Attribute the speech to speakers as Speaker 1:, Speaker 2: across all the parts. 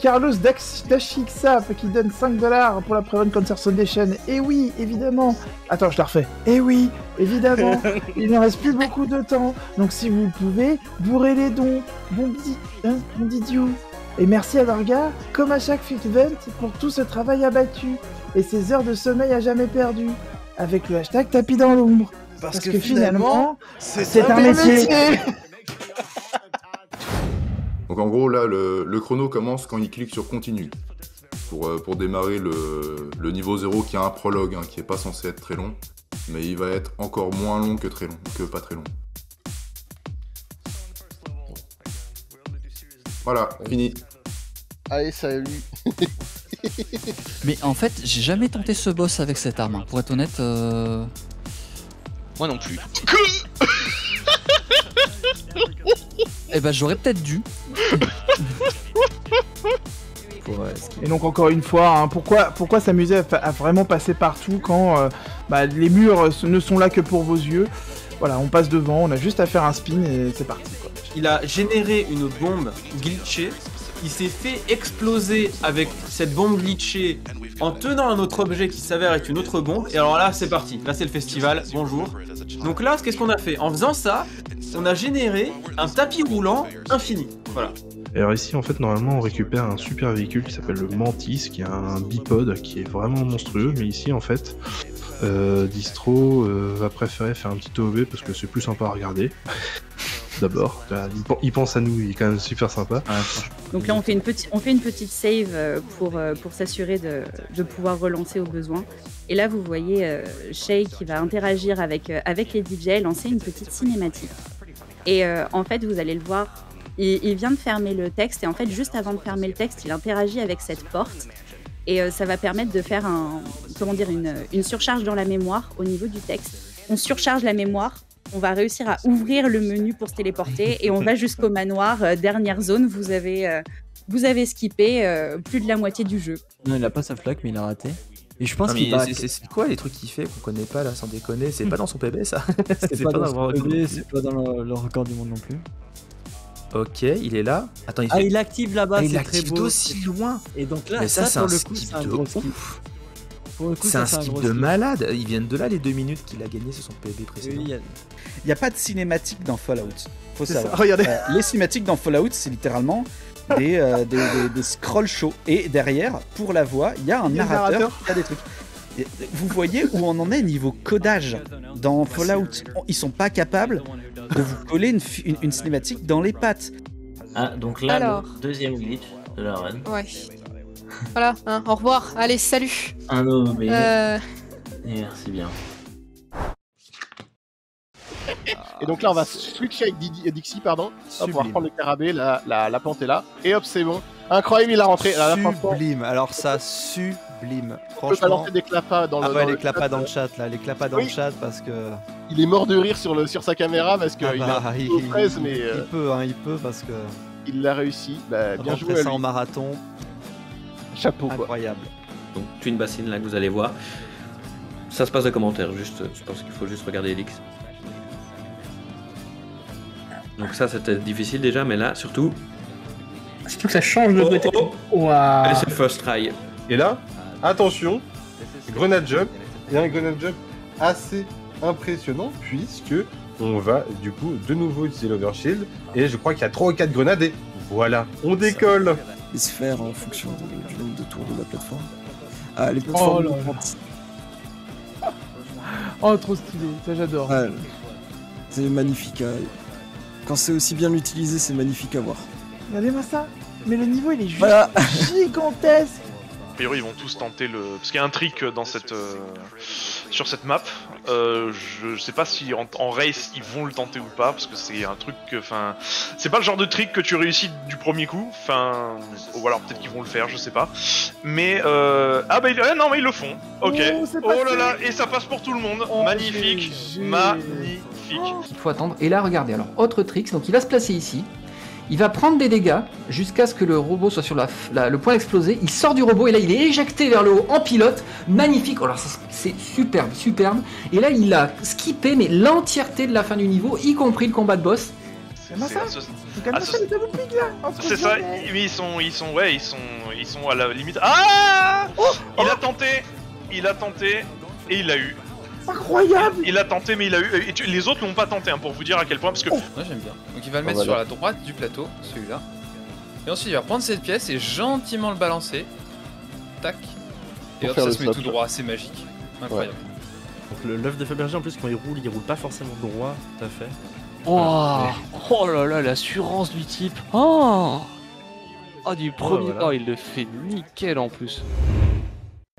Speaker 1: Carlos Dachixap qui donne 5 dollars pour la Prevent Cancer Foundation. Et oui, évidemment. Attends, je la refais. Et oui, évidemment. il ne reste plus beaucoup de temps. Donc si vous pouvez, bourrez les dons. Bon petit, hein, bon didiou. Et merci à Varga, comme à chaque Fit Event, pour tout ce travail abattu et ces heures de sommeil à jamais perdu. Avec le hashtag tapis dans l'ombre. Parce, que, finalement, c'est un, métier.
Speaker 2: Donc en gros, là, le, chrono commence quand il clique sur continue. Pour, euh, pour démarrer le, niveau 0 qui a un prologue, hein, qui n'est pas censé être très long. Mais il va être encore moins long que, très long, que pas très long. Voilà, fini.
Speaker 3: Allez, salut.
Speaker 4: Mais en fait, j'ai jamais tenté ce boss avec cette arme. Hein. Pour être honnête, euh...
Speaker 5: moi non plus.
Speaker 4: Eh ben j'aurais peut-être dû.
Speaker 1: Et donc encore une fois, hein, pourquoi, pourquoi s'amuser à, vraiment passer partout quand euh, bah, les murs ne sont là que pour vos yeux? Voilà, on passe devant, on a juste à faire un spin et c'est parti.
Speaker 6: Il a généré une bombe glitchée, il s'est fait exploser avec cette bombe glitchée en tenant un autre objet qui s'avère être une autre bombe, et alors là c'est parti, là c'est le festival, bonjour. Donc là, qu'est-ce qu'on a fait? En faisant ça, on a généré un tapis roulant infini. Voilà.
Speaker 7: Alors ici, en fait, normalement, on récupère un super véhicule qui s'appelle le Mantis, qui a un bipod qui est vraiment monstrueux. Mais ici, en fait, euh, Distro euh, va préférer faire un petit OV parce que c'est plus sympa à regarder. D'abord, il pense à nous, il est quand même super sympa.
Speaker 8: Donc là, on fait une, petite, on fait une petite save euh, pour, pour s'assurer de, de, pouvoir relancer au besoin. Et là, vous voyez Shay qui va interagir avec, avec les DJ et lancer une petite cinématique. Et euh, en fait, vous allez le voir, il, vient de fermer le texte et en fait, juste avant de fermer le texte, il interagit avec cette porte. Et euh, ça va permettre de faire comment dire, une, une, surcharge dans la mémoire au niveau du texte. On surcharge la mémoire, on va réussir à ouvrir le menu pour se téléporter et on va jusqu'au manoir, euh, dernière zone. Vous avez, vous avez skippé plus de la moitié du jeu.
Speaker 4: Non, il a pas sa flaque, mais il a raté. Et je pense qu'il
Speaker 5: C'est quoi les trucs qu'il fait qu'on connaît pas là, sans déconner? C'est pas dans son PB ça?
Speaker 4: C'est pas, dans son PB, c'est pas dans le, record du monde non plus.
Speaker 5: Ok, il est là.
Speaker 4: Attends, il ah, il active là-bas,
Speaker 5: ah, il active d'aussi loin.
Speaker 4: Et donc là, ça, c'est un skip de
Speaker 5: ouf. C'est un skip de malade. Ils viennent de là les deux minutes qu'il a gagné sur son PB précédent.
Speaker 9: Il n'y a... pas de cinématique dans Fallout. Faut savoir. Regardez. Euh, les cinématiques dans Fallout, c'est littéralement euh, des, des, scrolls show. Et derrière, pour la voix, il y a un narrateur, qui a des trucs. vous voyez où on en est niveau codage dans Fallout. Ils sont pas capables de vous coller une, cinématique dans les pattes.
Speaker 10: Ah, donc là, le deuxième glitch de la run.
Speaker 11: Ouais. Voilà, hein, au revoir. Allez, salut.
Speaker 10: Un OB. Euh... Merci bien.
Speaker 3: Et donc là, on va switcher avec Dixie, pardon. on va prendre le carabé, la, la, la plante est là. Et hop, c'est bon. Incroyable, il a rentré.
Speaker 9: sublime, alors ça, sublime.
Speaker 3: Franchement. On des clapas dans
Speaker 9: ah
Speaker 3: le,
Speaker 9: ouais, les clapas dans le chat là, les clapas dans le chat parce que.
Speaker 3: Il est mort de rire sur, le, sur sa caméra parce qu'il ah bah,
Speaker 9: il,
Speaker 3: il, fraise, mais.
Speaker 9: Il euh, peut, hein, il peut parce que.
Speaker 3: Il l'a réussi. Bah, bien joué.
Speaker 9: ça en marathon.
Speaker 3: Chapeau.
Speaker 9: Incroyable.
Speaker 5: Donc, Twin Basin là que vous allez voir. Ça se passe de commentaires, juste. Je pense qu'il faut juste regarder Elix. Donc ça, c'était difficile déjà, mais là, surtout...
Speaker 12: Surtout que ça change de côté.
Speaker 5: Oh, oh. Allez, c'est le first try.
Speaker 2: Et là, attention, grenade jump, et un grenade jump assez impressionnant, puisque on va du coup de nouveau utiliser l'overshield, et je crois qu'il y a 3 ou 4 grenades, et voilà, on décolle
Speaker 7: Les sphères en fonction du nombre de tours de la plateforme. Ah, les plateformes...
Speaker 1: Oh, oh trop stylé, ça j'adore.
Speaker 7: c'est magnifique. Hein. Quand c'est aussi bien utilisé, c'est magnifique à voir.
Speaker 1: Regardez-moi ça Mais le niveau, il est juste gigantesque
Speaker 13: A priori, ils vont tous tenter le... Parce qu'il y a un trick dans cette... Euh, sur cette map. Euh, je sais pas si en, race, ils vont le tenter ou pas, parce que c'est un truc... Enfin... C'est pas le genre de trick que tu réussis du premier coup. Enfin... Ou alors peut-être qu'ils vont le faire, je sais pas. Mais... Euh... Ah bah non, mais ils le font. Ok. Oh, oh là là, et ça passe pour tout le monde. Oh, Magnifique. Magnifique.
Speaker 4: Il faut attendre. Et là, regardez, alors, autre trick, donc il va se placer ici. Il va prendre des dégâts jusqu'à ce que le robot soit sur le point d'exploser. Il sort du robot et là il est éjecté vers le haut en pilote. Magnifique. Alors c'est superbe, superbe. Et là il a skippé mais l'entièreté de la fin du niveau, y compris le combat de boss.
Speaker 13: C'est- Ah,
Speaker 1: ça,
Speaker 13: mais ils sont, ils sont, ouais, ils sont, ils sont à la limite. Ah Il a tenté, il a tenté et il l'a eu.
Speaker 1: Incroyable
Speaker 13: Il a tenté mais il a eu. Et tu- les autres l'ont pas tenté, hein, pour vous dire à quel point, parce que.
Speaker 14: Moi j'aime bien. Donc il va le mettre
Speaker 13: Oh,
Speaker 14: sur
Speaker 13: voilà.
Speaker 14: la droite du plateau, celui-là. Et ensuite il va prendre cette pièce et gentiment le balancer. Tac. Et
Speaker 15: Pour
Speaker 14: hop,
Speaker 15: faire
Speaker 14: ça
Speaker 15: le
Speaker 14: se met
Speaker 15: stop.
Speaker 14: tout droit, c'est magique. Incroyable.
Speaker 15: Donc le- l'œuf de Fabergé en plus quand il roule, il roule pas forcément droit, tout à fait.
Speaker 16: Oh, oh là là, l'assurance du type. Oh Oh, du premier.
Speaker 15: voilà.
Speaker 16: Oh, il le fait nickel en plus.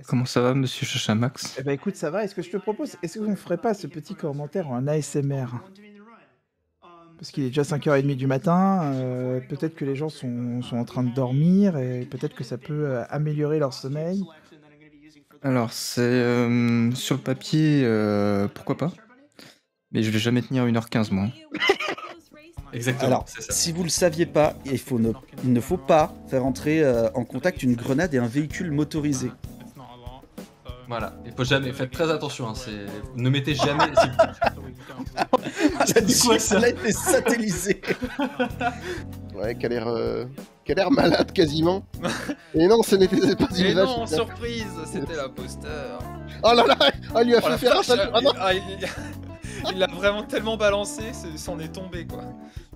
Speaker 17: Comment ça va, monsieur Chachamax
Speaker 1: Eh ben écoute, ça va. Est-ce que je te propose, est-ce qu'on ferait pas ce petit commentaire en ASMR Parce qu'il est déjà 5h30 du matin, euh, peut-être que les gens sont, sont en train de dormir et peut-être que ça peut euh, améliorer leur sommeil.
Speaker 17: Alors, c'est euh, sur le papier, euh, pourquoi pas? Mais je vais jamais tenir 1h15 moi.
Speaker 9: Exactement. Alors, si vous le saviez pas, il, faut ne, il ne faut pas faire entrer euh, en contact une grenade et un véhicule motorisé.
Speaker 18: Voilà, il faut jamais, faites très attention, hein, c'est... ne mettez jamais...
Speaker 9: Ça dit quoi ça a été satellisé.
Speaker 3: Ouais, a l'air, euh, a l'air malade quasiment. Et non, ce n'était pas une
Speaker 14: Et
Speaker 3: vache.
Speaker 14: non,
Speaker 3: c'était-
Speaker 14: surprise, c'était l'imposteur.
Speaker 3: Oh là là, ah, il lui a
Speaker 14: Oh
Speaker 3: fait
Speaker 14: la
Speaker 3: faire un. Ah non.
Speaker 14: ah, il il l'a vraiment tellement balancé, c'est- c'en est tombé quoi.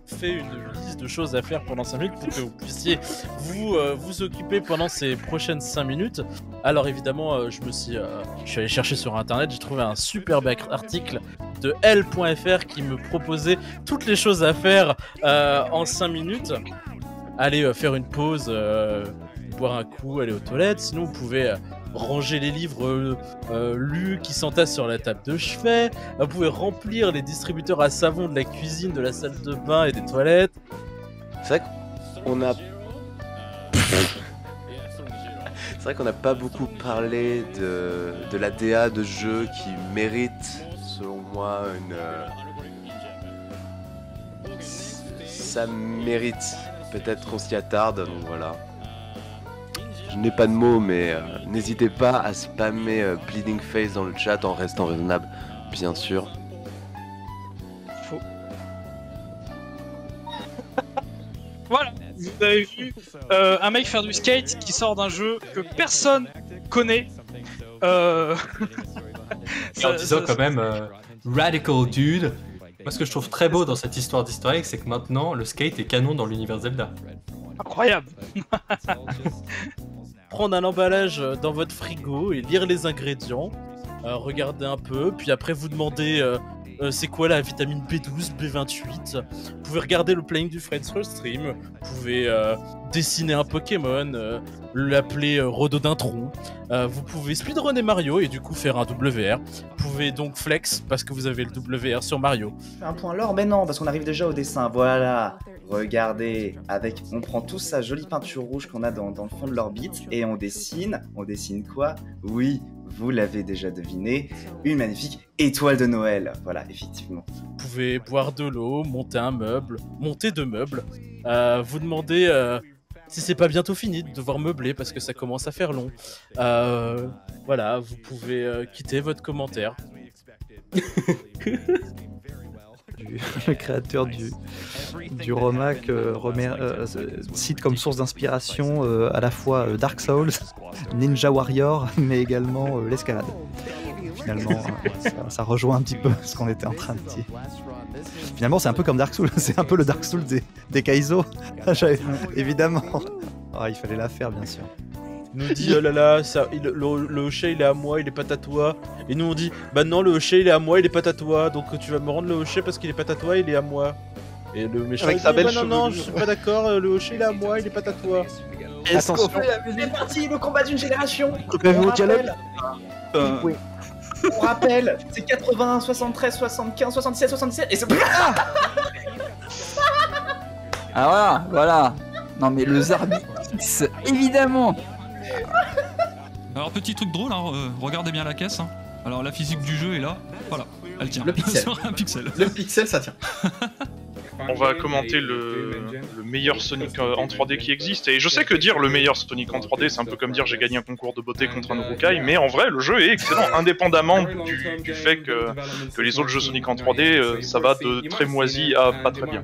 Speaker 15: Fait une liste de choses à faire pendant 5 minutes pour que vous puissiez vous, euh, vous occuper pendant ces prochaines 5 minutes. Alors évidemment, euh, je me suis, euh, je suis allé chercher sur internet, j'ai trouvé un superbe article de L.fr qui me proposait toutes les choses à faire en 5 minutes. Aller euh, faire une pause, boire un coup, aller aux toilettes. Sinon, vous pouvez ranger les livres euh, euh, lus qui s'entassent sur la table de chevet. Vous pouvez remplir les distributeurs à savon de la cuisine, de la salle de bain et des toilettes.
Speaker 19: C'est vrai qu'on a. C'est vrai qu'on n'a pas beaucoup parlé de, de la DA de jeu qui mérite, selon moi, une. euh, Ça mérite. Peut-être qu'on s'y attarde, donc voilà. Je n'ai pas de mots, mais euh, n'hésitez pas à spammer euh, Bleeding Face dans le chat en restant raisonnable, bien sûr.
Speaker 11: Voilà, vous avez vu euh, un mec faire du skate qui sort d'un jeu que personne connaît. Euh...
Speaker 18: Et en disant quand même euh, Radical Dude. Moi, ce que je trouve très beau dans cette histoire d'historique, c'est que maintenant, le skate est canon dans l'univers Zelda.
Speaker 11: Incroyable
Speaker 15: Prendre un emballage euh, dans votre frigo et lire les ingrédients, euh, regarder un peu, puis après vous demander euh, c'est quoi la vitamine B12, B28. Vous pouvez regarder le planning du Friends Stream, vous pouvez dessiner un Pokémon, euh, l'appeler euh, Rhododendron. Euh, vous pouvez speedrunner Mario et du coup faire un WR. Vous pouvez donc flex parce que vous avez le WR sur Mario.
Speaker 20: Un point l'or, mais non, parce qu'on arrive déjà au dessin. Voilà, regardez, avec, on prend toute sa jolie peinture rouge qu'on a dans, dans le fond de l'orbite et on dessine. On dessine quoi? Oui, vous l'avez déjà deviné, une magnifique étoile de Noël. Voilà, effectivement.
Speaker 15: Vous pouvez boire de l'eau, monter un meuble, monter deux meubles. Euh, vous demandez euh, si c'est pas bientôt fini de devoir meubler parce que ça commence à faire long. Euh, voilà, vous pouvez euh, quitter votre commentaire.
Speaker 9: le créateur du, du Romac euh, cite comme source d'inspiration à la fois Dark Souls, Ninja Warrior, mais également l'escalade. Finalement, euh, ça, ça rejoint un petit peu ce qu'on était en train de dire. Finalement, c'est un peu comme Dark Souls, c'est un peu le Dark Souls des, des Kaizo, évidemment. Ah, il fallait la faire, bien sûr.
Speaker 15: Il nous dit oh là là, ça, il- le, le hochet il est à moi, il est pas à toi. Et nous on dit bah non, le hochet il est à moi, il est pas à toi. Donc tu vas me rendre le hochet parce qu'il est pas à toi, il est à moi. Et le méchant
Speaker 3: Avec
Speaker 15: il
Speaker 3: sa
Speaker 15: dit,
Speaker 3: belle
Speaker 15: bah non, non, je suis pas d'accord, euh, le hochet il est à moi, il est pas à toi.
Speaker 20: Attention. C'est parti, le combat d'une génération.
Speaker 3: Coupez-vous
Speaker 20: On
Speaker 3: au dialogue.
Speaker 20: rappelle- Oui. On rappelle, c'est 80, 73, 75, 77, 77 et c'est.
Speaker 17: Ah voilà, voilà. Non mais le Zarbi X, évidemment.
Speaker 21: Alors petit truc drôle, hein, euh, regardez bien la caisse. hein. Alors la physique du jeu est là, voilà, elle tient.
Speaker 14: Le pixel.
Speaker 21: Sur un pixel.
Speaker 14: Le pixel, ça tient.
Speaker 13: On va commenter le, le meilleur Sonic en 3D qui existe. Et je sais que dire le meilleur Sonic en 3D, c'est un peu comme dire j'ai gagné un concours de beauté contre un Urukai, mais en vrai, le jeu est excellent, indépendamment du, du fait que, que les autres jeux Sonic en 3D, euh, ça va de très moisi à pas très bien.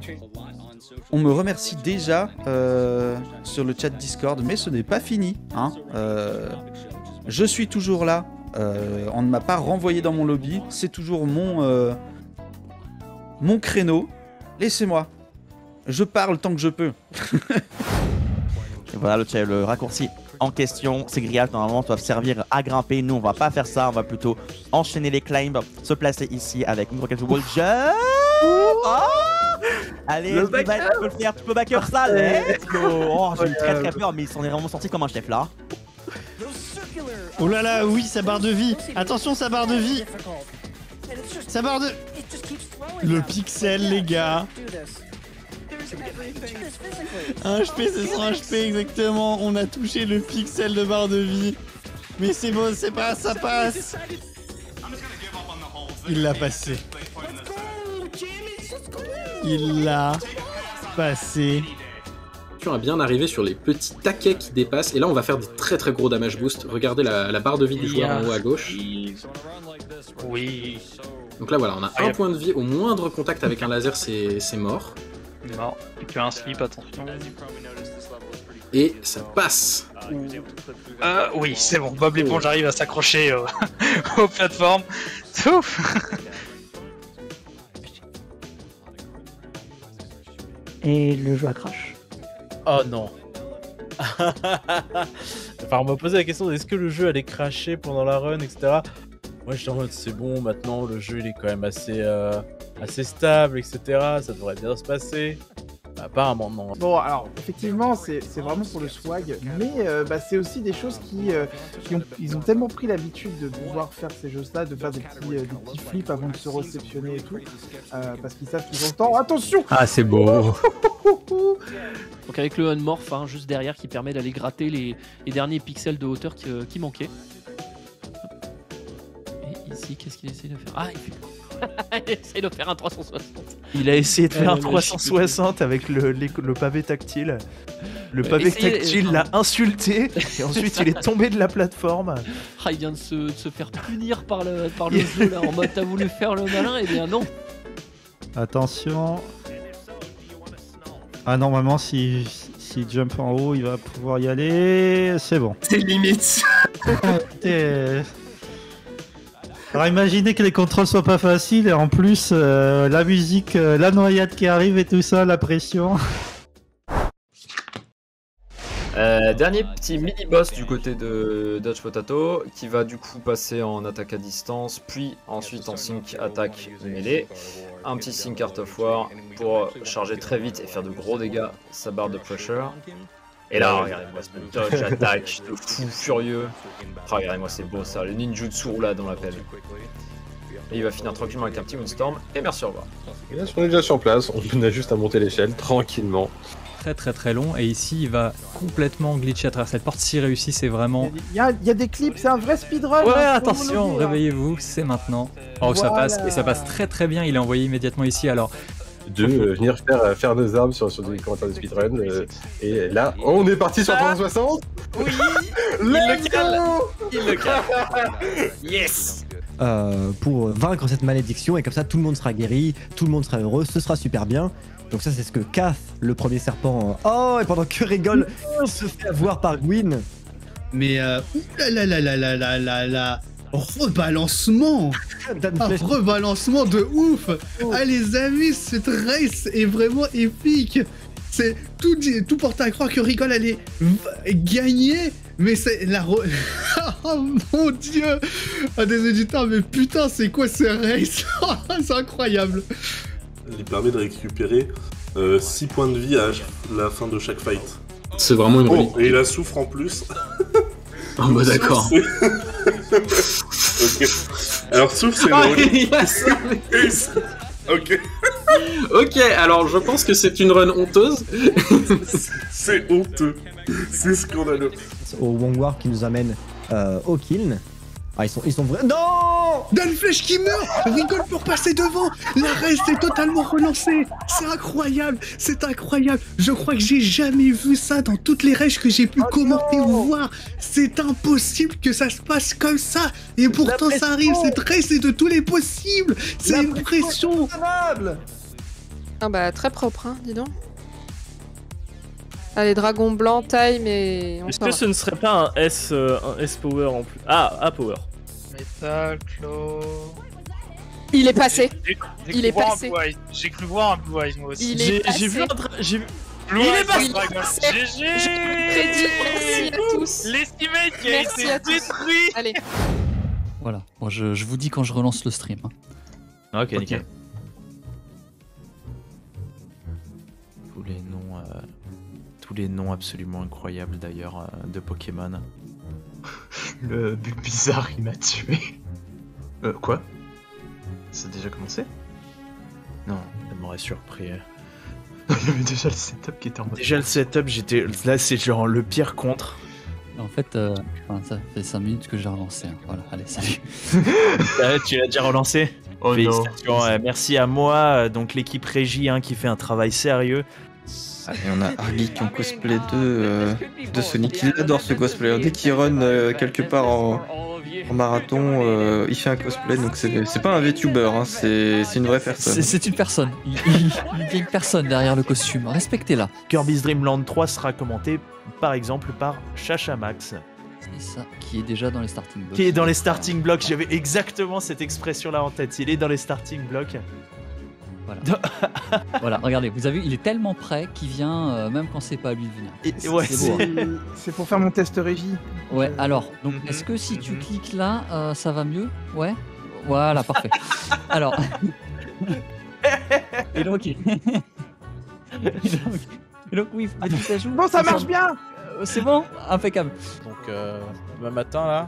Speaker 22: on me remercie déjà euh, sur le chat Discord, mais ce n'est pas fini. Hein. Euh, je suis toujours là. Euh, on ne m'a pas renvoyé dans mon lobby. C'est toujours mon, euh, mon créneau. Laissez-moi. Je parle tant que je peux.
Speaker 23: Et voilà le, le raccourci en question. Ces grillages normalement doivent servir à grimper. Nous on va pas faire ça, on va plutôt enchaîner les climbs, se placer ici avec une rocket jump. Oh Allez,
Speaker 24: Le
Speaker 23: tu peux,
Speaker 24: backup.
Speaker 23: tu peux le faire, tu peux back up ça, let's go Oh, j'ai eu très très peur, mais il s'en est vraiment sorti comme un chef là.
Speaker 25: Oh là là, oui, sa barre de vie. Attention, sa barre de vie. Sa barre de. Le pixel, les gars. 1 HP, c'est 100 HP exactement. On a touché le pixel de barre de vie. Mais c'est bon, c'est pas, ça passe. Il l'a passé. Il l'a passé.
Speaker 26: On va bien arriver sur les petits taquets qui dépassent. Et là, on va faire des très très gros damage boost. Regardez la, la barre de vie du joueur en haut à gauche.
Speaker 11: Oui.
Speaker 26: Donc là, voilà, on a
Speaker 11: Ah,
Speaker 26: un
Speaker 11: a-
Speaker 26: point de vie. Au moindre contact avec un laser, c'est c'est mort.
Speaker 11: Non, et puis un slip, attention.
Speaker 26: Et ça passe.
Speaker 11: Euh, oui, c'est bon. Bob l'éponge arrive à s'accrocher euh, aux plateformes. Ouf.
Speaker 27: Et le jeu a crash.
Speaker 15: Oh non. enfin, on m'a posé la question est-ce que le jeu allait cracher pendant la run, etc. Moi, j'étais en mode c'est bon, maintenant le jeu il est quand même assez, euh, assez stable, etc. Ça devrait bien se passer. Bah, apparemment, non.
Speaker 1: Bon, alors, effectivement, c'est c'est vraiment pour le swag, mais euh, bah, c'est aussi des choses qui, euh, qui ont, ils ont tellement pris l'habitude de pouvoir faire ces jeux-là, de faire des petits, euh, des petits flips avant de se réceptionner et tout, euh, parce qu'ils savent qu'ils ont le temps. Attention
Speaker 28: Ah, c'est beau.
Speaker 24: Donc avec le unmorph hein, juste derrière qui permet d'aller gratter les, les derniers pixels de hauteur qui, euh, qui manquaient. Qu'est-ce qu'il essaie de faire? Ah, il, fait... il essaie de faire un 360.
Speaker 29: Il a essayé de faire
Speaker 24: Euh,
Speaker 29: un
Speaker 24: le
Speaker 29: 360 avec le, les- le pavé tactile. Le
Speaker 24: Euh,
Speaker 29: pavé
Speaker 24: essayez-
Speaker 29: tactile
Speaker 24: euh,
Speaker 29: l'a insulté et ensuite il est tombé de la plateforme.
Speaker 24: Ah, il vient de se, de se faire punir par le, par le jeu là en mode t'as voulu faire le malin? Et bien non.
Speaker 25: Attention. Ah, normalement, si, si jump en haut, il va pouvoir y aller. C'est bon.
Speaker 30: C'est limite.
Speaker 25: Alors imaginez que les contrôles soient pas faciles et en plus euh, la musique, euh, la noyade qui arrive et tout ça, la pression.
Speaker 31: Euh, dernier petit mini-boss du côté de Dodge Potato qui va du coup passer en attaque à distance, puis ensuite en sync attaque mêlée. Un petit sync Art of War pour charger très vite et faire de gros dégâts sa barre de pressure. Et là, regardez-moi ce dodge attaque de fou furieux. Oh, regardez-moi, c'est beau ça, le ninjutsu roulade on l'appelle. Et il va finir tranquillement avec un petit Windstorm et merci au revoir.
Speaker 7: Et là, on est déjà sur place, on a juste à monter l'échelle tranquillement.
Speaker 28: Très très très long. Et ici, il va complètement glitcher à travers cette porte. S'il réussit, c'est vraiment.
Speaker 1: Il y a, il y a des clips, c'est un vrai speedrun
Speaker 28: Ouais,
Speaker 1: hein,
Speaker 28: attention, réveillez-vous, c'est maintenant. Oh, ça passe, et ça passe très très bien. Il est envoyé immédiatement ici. Alors,
Speaker 7: de euh, venir faire, euh, nos armes sur, sur des commentaires de speedrun. Euh, et là, on est parti sur ah. 360
Speaker 32: Oui. Le cale. Il le Yes.
Speaker 33: Pour vaincre cette malédiction et comme ça tout le monde sera guéri, tout le monde sera heureux, ce sera super bien. Donc ça c'est ce que Kath, le premier serpent, oh et pendant que rigole, se fait avoir par Gwyn.
Speaker 30: Mais euh, là là là là là là là Rebalancement. Un rebalancement de ouf. Ah les amis, cette race est vraiment épique. C'est tout, dit- tout porte à croire que Rigole allait gagner, mais c'est la... re- oh mon dieu. Ah, Des éditeurs, mais putain, c'est quoi ce race C'est incroyable.
Speaker 34: Il permet de récupérer 6 points de vie à la fin de chaque fight.
Speaker 26: C'est vraiment une
Speaker 34: Oh, et il a souffre en plus.
Speaker 26: Ah bah d'accord.
Speaker 34: ok. Alors souffre, c'est
Speaker 26: Ah, il a
Speaker 34: ok.
Speaker 26: Ok, alors je pense que c'est une run honteuse.
Speaker 34: c'est honteux. C'est scandaleux.
Speaker 33: Au Wong War qui nous amène euh, au kill. Ah ils sont, ils sont vrais. Non!
Speaker 30: Donne flèche qui meurt! Rigole pour passer devant! La race est totalement relancée! C'est incroyable! C'est incroyable! Je crois que j'ai jamais vu ça dans toutes les raids que j'ai pu commenter ou voir. C'est impossible que ça se passe comme ça. Et pourtant ça arrive. Cette race est de tous les possibles. C'est une pression
Speaker 35: Ah bah très propre, hein, dis donc.
Speaker 11: Allez, dragon blanc, time et. on
Speaker 16: Est-ce que ce ne serait pas un S, euh, un S power en plus? Ah, A power.
Speaker 36: Metal, Claw.
Speaker 11: Il est passé.
Speaker 36: J'ai- j'ai
Speaker 11: Il
Speaker 36: cru
Speaker 11: est
Speaker 36: voir un
Speaker 11: passé.
Speaker 36: Blue Eyes. J'ai cru voir un Blue Eyes moi aussi.
Speaker 16: J'ai vu un. J'ai vu.
Speaker 36: Blue
Speaker 16: Il est passé.
Speaker 36: GG
Speaker 11: Je prédis. Merci à tous.
Speaker 36: L'estimate qui a
Speaker 11: Merci
Speaker 36: été détruit
Speaker 11: Allez.
Speaker 37: Voilà, moi je, je vous dis quand je relance le stream. hein.
Speaker 38: Ok, nickel. Tous les noms absolument incroyables d'ailleurs euh, de Pokémon.
Speaker 39: Le but bizarre, il m'a tué. Euh, quoi? Ça a déjà commencé? Non.
Speaker 38: Ça m'aurait surpris.
Speaker 39: Il y avait déjà le setup qui était en mode.
Speaker 29: Déjà le setup, j'étais là, c'est genre le pire contre.
Speaker 37: En fait, euh, ça fait 5 minutes que j'ai relancé. hein. Voilà, allez, salut.
Speaker 29: Ah, tu l'as déjà relancé?
Speaker 39: Oh
Speaker 29: Félicitations, euh, merci à moi, euh, donc l'équipe régie hein, qui fait un travail sérieux.
Speaker 17: Et on a Argy qui en cosplay de, euh, de Sonic. Il adore ce cosplay. Dès qu'il run euh, quelque part en, en marathon, euh, il fait un cosplay. Donc c'est c'est pas un VTuber, hein, c'est c'est une vraie personne.
Speaker 37: C'est- C'est une personne. Il, il- il y a une personne derrière le costume. Respectez-la.
Speaker 29: Kirby's Dream Land 3 sera commenté par exemple par Chacha Max.
Speaker 37: C'est ça, qui est déjà dans les starting blocks.
Speaker 29: Qui est dans les starting blocks, j'avais exactement cette expression là en tête. Il est dans les starting blocks.
Speaker 37: Voilà. voilà, regardez, vous avez vu, il est tellement prêt qu'il vient euh, même quand c'est pas à lui de venir.
Speaker 29: Et-
Speaker 37: C'est-
Speaker 29: ouais,
Speaker 37: c'est beau, hein.
Speaker 1: C'est pour faire mon test régie.
Speaker 37: Ouais, alors, donc
Speaker 29: Mhm.
Speaker 37: est-ce que si tu cliques là, euh, ça va mieux? Ouais? Voilà, parfait. alors. et donc. et donc, et donc, oui, petit ajout.
Speaker 1: Bon, ça marche bien
Speaker 37: Euh, C'est bon? Impeccable.
Speaker 15: Donc, euh, demain matin, là,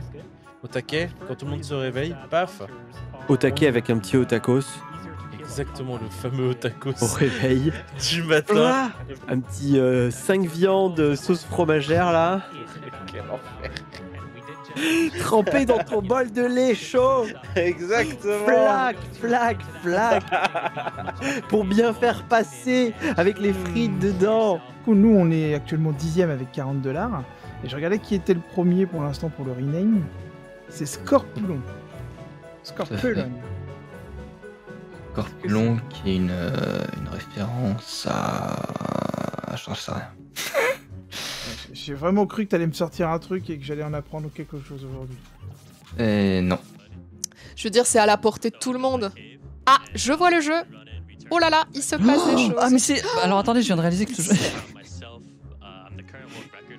Speaker 15: au taquet, quand tout le monde se réveille, paf
Speaker 40: Au taquet avec un petit otakos.
Speaker 15: Exactement, le fameux otakos.
Speaker 40: Au réveil.
Speaker 15: Du matin.
Speaker 40: Un petit 5 viandes sauce fromagère là.
Speaker 15: Quel enfer.
Speaker 40: Trempé dans ton bol de lait chaud.
Speaker 29: Exactement.
Speaker 40: Flac, flac, flac. Pour bien faire passer avec les frites dedans.
Speaker 1: Du coup, nous, on est actuellement dixième avec 40 dollars. Et je regardais qui était le premier pour l'instant pour le rename. C'est Scorpion. Scorpion.
Speaker 17: Scorpion qui est une, euh, une référence à. Je sais rien.
Speaker 1: J'ai vraiment cru que t'allais me sortir un truc et que j'allais en apprendre quelque chose aujourd'hui.
Speaker 17: Et non.
Speaker 11: Je veux dire, c'est à la portée de tout le monde. Ah, je vois le jeu. Oh là là, il se passe des choses.
Speaker 37: Ah, mais c'est. Alors attendez, je viens de réaliser que ce jeu.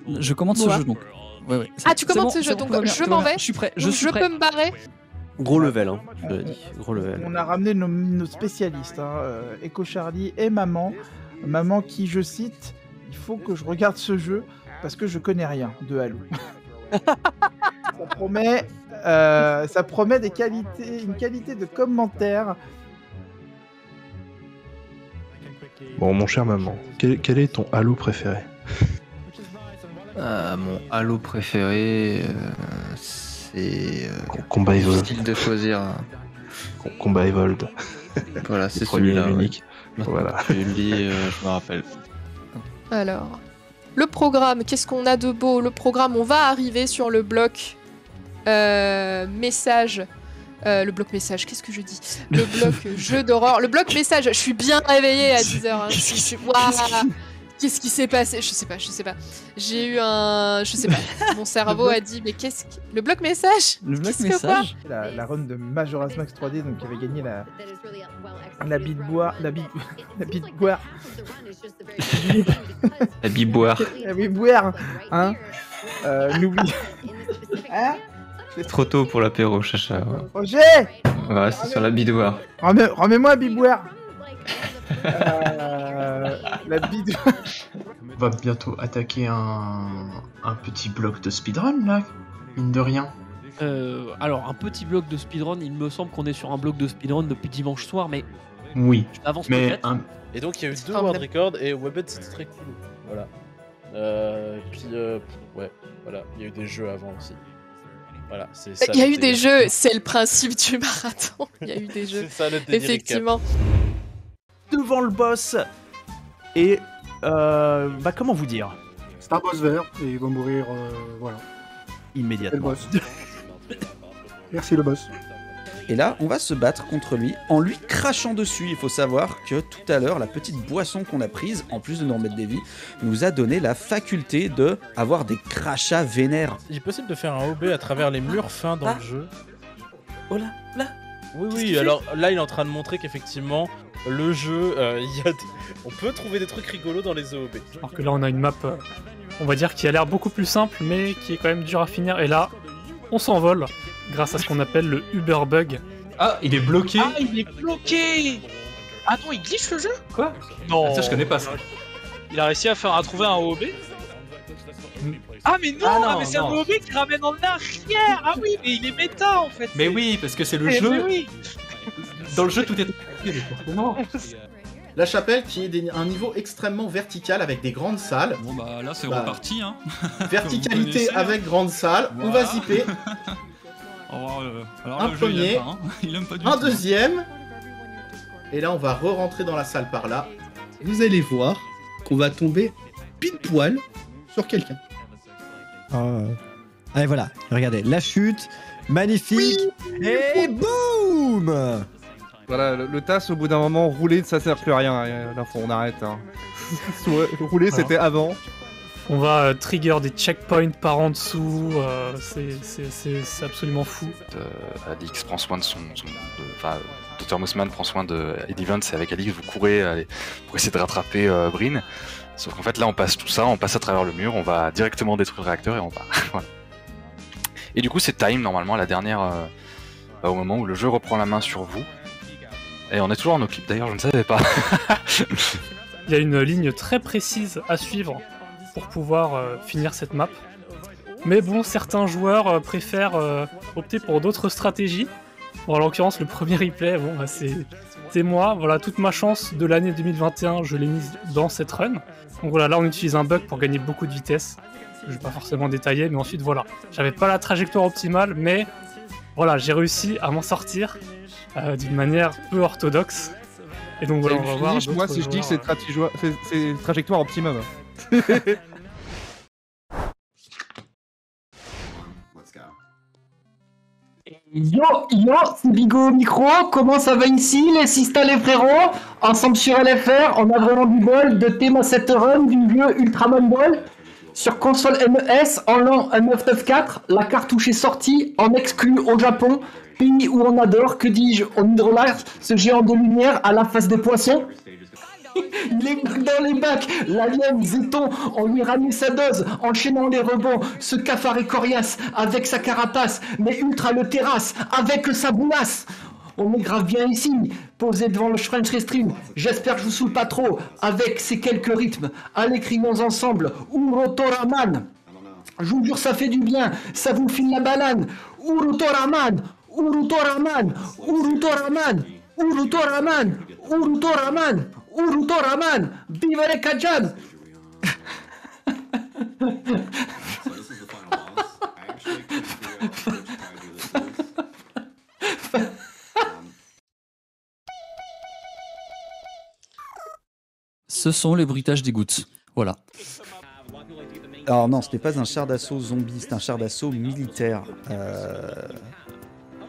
Speaker 37: je commande ce jeu donc. Ouais, ouais.
Speaker 11: Ah, tu commandes
Speaker 37: bon,
Speaker 11: ce jeu,
Speaker 37: bon,
Speaker 11: donc je m'en vais.
Speaker 37: Je suis prêt, je
Speaker 11: Donc
Speaker 37: suis prêt.
Speaker 11: peux me barrer.
Speaker 40: Gros level, hein. Je te l'ai dit. Gros level.
Speaker 1: On a ramené nos, nos spécialistes, hein, euh, Echo Charlie et Maman. Maman qui, je cite, il faut que je regarde ce jeu parce que je connais rien de Halo. ça promet, euh, ça promet des qualités, une qualité de commentaire.
Speaker 41: Bon, mon cher maman, quel, quel est ton Halo préféré?
Speaker 17: Euh, mon Halo préféré, euh, c'est. euh,
Speaker 41: Combat Evolved.
Speaker 17: difficile de choisir. un.
Speaker 41: Com- Combat Evolved.
Speaker 17: Voilà, c'est celui-là. ouais.
Speaker 41: l'unique. Voilà.
Speaker 17: Je le dis, euh, je me rappelle.
Speaker 11: Alors, le programme, qu'est-ce qu'on a de beau? Le programme, on va arriver sur le bloc euh, message. Euh, le bloc message, qu'est-ce que je dis? Le bloc jeu d'horreur. Le bloc message, je suis bien réveillée à 10h. Hein. Je suis- je suis- Waouh Qu'est-ce qui s'est passé? Je sais pas, je sais pas. J'ai eu un. Je sais pas. Mon cerveau a dit, mais qu'est-ce que. Le bloc message?
Speaker 1: Le
Speaker 11: bloc message
Speaker 1: la, la run de Majora's Max 3D, donc qui avait gagné la, la bite boire, la bite, la bite boire,
Speaker 17: La biboire.
Speaker 1: la bite boire, hein. Euh, N'oublie. Hein
Speaker 17: C'est trop tôt pour l'apéro, chacha. ouais.
Speaker 1: Roger
Speaker 17: Ouais, c'est sur la bidoire.
Speaker 1: Remets- Remets-moi Biboire euh, La.
Speaker 39: On va bientôt attaquer un, un petit bloc de speedrun là, mine de rien.
Speaker 24: Euh, alors, un petit bloc de speedrun, il me semble qu'on est sur un bloc de speedrun depuis dimanche soir, mais
Speaker 39: Oui.
Speaker 24: je m'avance
Speaker 39: Mais
Speaker 24: peut-être.
Speaker 39: un-
Speaker 15: Et donc il y a eu deux world records et Webbed c'était très cool. Voilà. Euh, puis euh, ouais, voilà, il y a eu des jeux avant aussi. Voilà, c'est ça.
Speaker 11: Il y a
Speaker 15: le
Speaker 11: eu des jeux, c'est le principe du marathon. Il y a eu des jeux.
Speaker 15: C'est ça, le délire
Speaker 11: Effectivement.
Speaker 29: Devant le boss. Et euh, bah comment vous dire?
Speaker 42: C'est un boss vert et il va mourir, euh, voilà. C'est le
Speaker 29: Immédiatement.
Speaker 42: boss. Merci le boss.
Speaker 22: Et là, on va se battre contre lui en lui crachant dessus. Il faut savoir que tout à l'heure, la petite boisson qu'on a prise, en plus de nous remettre des vies, nous a donné la faculté de avoir des crachats vénères.
Speaker 15: Il est possible de faire un OB à travers les murs fins dans le jeu?
Speaker 22: Oh là, là
Speaker 15: Oui, oui, alors là, il est en train de montrer qu'effectivement, le jeu, euh, il y a des- on peut trouver des trucs rigolos dans les OOB.
Speaker 43: Alors que là, on a une map, euh, on va dire, qui a l'air beaucoup plus simple, mais qui est quand même dur à finir. Et là, on s'envole grâce à ce qu'on appelle le Uber Bug.
Speaker 39: Ah, il est bloqué
Speaker 36: Ah, il est bloqué Attends, il glitch le jeu?
Speaker 39: Quoi?
Speaker 36: Non.
Speaker 39: Ah, ça, je connais pas ça.
Speaker 36: Il a réussi à faire à trouver un OOB Ah mais non,
Speaker 39: Ah non,
Speaker 36: ah, mais c'est un. OOB qui ramène en arrière Ah oui, mais il est méta en fait
Speaker 39: Mais oui, parce que c'est le
Speaker 36: Mais-
Speaker 39: jeu.
Speaker 36: mais oui.
Speaker 39: Dans le jeu, tout est. Non.
Speaker 44: La chapelle qui est des- un niveau extrêmement vertical avec des grandes salles.
Speaker 37: Bon bah là c'est
Speaker 44: Bah,
Speaker 37: reparti hein.
Speaker 44: Verticalité avec grande salle, on va zipper.
Speaker 37: Revoir, euh, alors
Speaker 44: un
Speaker 37: le jeu, il
Speaker 44: premier,
Speaker 37: aime pas, hein. Il aime pas du
Speaker 44: un
Speaker 37: tout.
Speaker 44: deuxième. Et là, on va re-rentrer dans la salle par là.
Speaker 30: Vous allez voir qu'on va tomber pile poil sur quelqu'un.
Speaker 33: Oh. Allez, voilà, regardez, la chute, magnifique, et boum
Speaker 45: Voilà, le, le TAS au bout d'un moment, rouler ça sert plus à rien. Là, faut on arrête. hein. Rouler c'était avant.
Speaker 43: On va euh, trigger des checkpoints par en dessous, euh, c'est- c'est c'est- c'est absolument fou.
Speaker 26: Euh, Alix prend soin de son. son- de- Enfin, Dr. Mossman prend soin de Eddie Vance et avec Alix vous courez pour essayer de rattraper euh, Brin. Sauf qu'en fait là on passe tout ça, on passe à travers le mur, on va directement détruire le réacteur et on voilà. Et du coup c'est time normalement la dernière. euh, bah, au moment où le jeu reprend la main sur vous. Et on est toujours en no clip d'ailleurs, je ne savais pas.
Speaker 43: Il y a une ligne très précise à suivre pour pouvoir euh, finir cette map. Mais bon, certains joueurs euh, préfèrent opter pour d'autres stratégies. Bon, en l'occurrence, le premier replay, bon, bah, c'est moi. Voilà, toute ma chance de l'année 2021, je l'ai mise dans cette run. Donc voilà, là, on utilise un bug pour gagner beaucoup de vitesse. Je vais pas forcément détailler, mais ensuite, voilà. J'avais pas la trajectoire optimale, mais voilà, j'ai réussi à m'en sortir euh, d'une manière peu orthodoxe. Et donc voilà, on va voir.
Speaker 45: moi, si je dis que
Speaker 43: joueurs,
Speaker 45: c'est trajectoire- c'est- c'est trajectoire optimum.
Speaker 40: Yo, yo, c'est Bigo au micro, comment ça va ici, les Sista les frérots? Ensemble sur LFR, on a du bol de Thema 7 Run, du vieux Ultraman Ball. Sur console MES, en l'an 994, la cartouche est sortie, en exclu au Japon, pays où on adore, que dis-je, on hydrolase ce géant de lumière à la face des poissons. Il est dans les bacs, l'alien Zéton, on lui ramène sa dose, enchaînant les rebonds, ce cafard est coriace, avec sa carapace, mais ultra le terrasse, avec sa bounasse. On est grave bien ici, posé devant le French Restream. J'espère que je vous saoule pas trop, avec ces quelques rythmes. Allez, crions ensemble, Urotoraman. Je vous jure, ça fait du bien, ça vous file la banane. Urutoraman, Urutoraman, Urutoraman, Urutoraman, Urutoraman, Urutoraman, Vivere Kajan.
Speaker 37: Ce sont les bruitages des gouttes. Voilà.
Speaker 22: Alors non, ce n'est pas un char d'assaut zombie, c'est un char d'assaut militaire. Euh,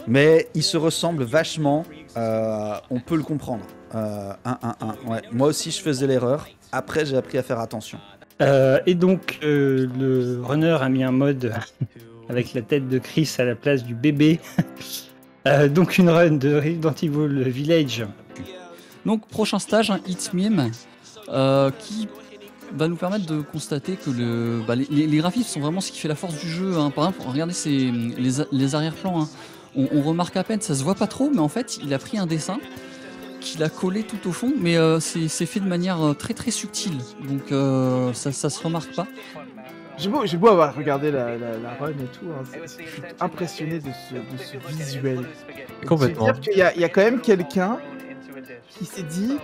Speaker 22: Mais il se ressemble vachement, euh, on peut le comprendre. Euh, 1-1-1, ouais. Moi aussi je faisais l'erreur, après j'ai appris à faire attention.
Speaker 46: Euh, et donc, euh, le runner a mis un mode avec la tête de Chris à la place du bébé. Euh, donc, une run de Resident Evil Village.
Speaker 37: Donc prochain stage, un hit meme euh, qui va nous permettre de constater que le, bah, les, graphismes sont vraiment ce qui fait la force du jeu. hein. Par exemple, regardez ces, les arrière-plans. hein. On, on remarque à peine, ça se voit pas trop, mais en fait, il a pris un dessin qu'il a collé tout au fond, mais euh, c'est fait de manière euh, très très subtile. Donc euh, ça, ça se remarque pas.
Speaker 1: J'ai beau, avoir regardé la, la, la run et tout, hein, je suis impressionné de ce, de ce visuel.
Speaker 45: Complètement.
Speaker 1: Y, il y a quand même quelqu'un qui s'est dit